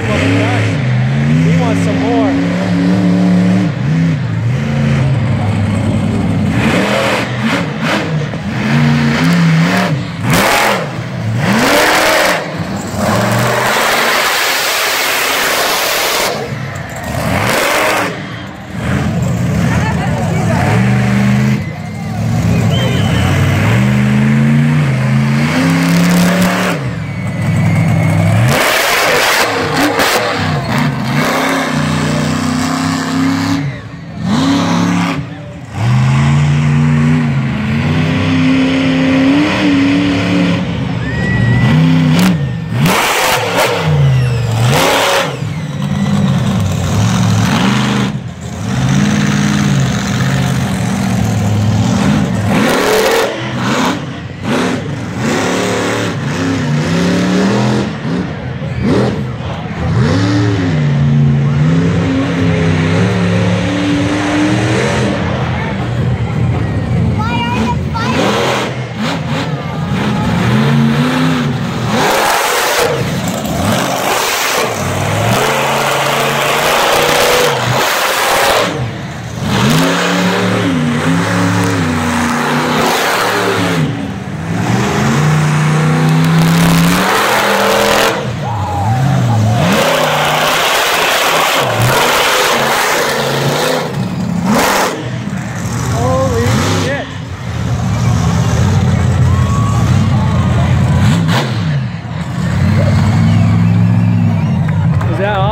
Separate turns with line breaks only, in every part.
watching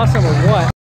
awesome or what?